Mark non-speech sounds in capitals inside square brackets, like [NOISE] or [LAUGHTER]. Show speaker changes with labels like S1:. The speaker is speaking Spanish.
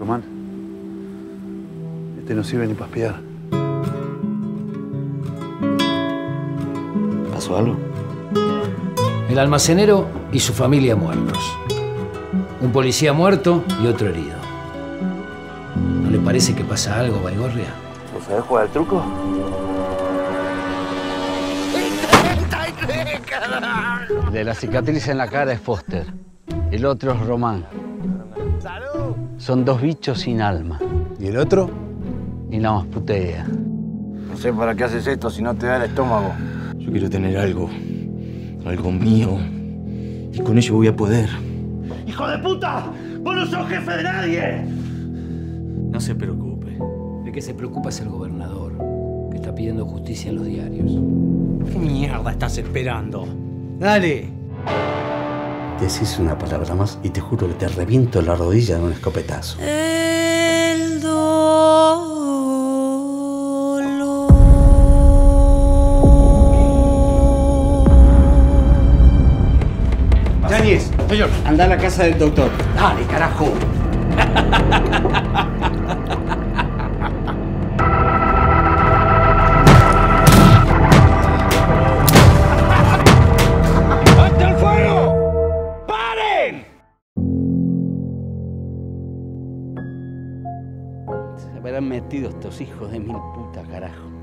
S1: Román, este no sirve ni para espiar.
S2: ¿Pasó algo?
S3: El almacenero y su familia muertos. Un policía muerto y otro herido. ¿No le parece que pasa algo, Baigorria?
S2: ¿No sabés jugar al truco?
S4: De la cicatriz en la cara es Foster. El otro es Román. Son dos bichos sin alma.
S1: ¿Y el otro?
S4: Y nada más putea.
S2: No sé para qué haces esto si no te da el estómago.
S5: Yo quiero tener algo. Algo mío. Y con ello voy a poder.
S6: ¡Hijo de puta! ¡Vos no sos jefe de nadie!
S5: No se preocupe.
S3: El que se preocupa es el gobernador, está pidiendo justicia en los diarios.
S6: ¿Qué mierda estás esperando? ¡Dale!
S2: Decís una palabra más y te juro que te reviento la rodilla de un escopetazo.
S7: El
S2: Yanis, señor, anda a la casa del doctor. Dale, carajo. [LAUGHS] habrán metido estos hijos de mil puta, carajo.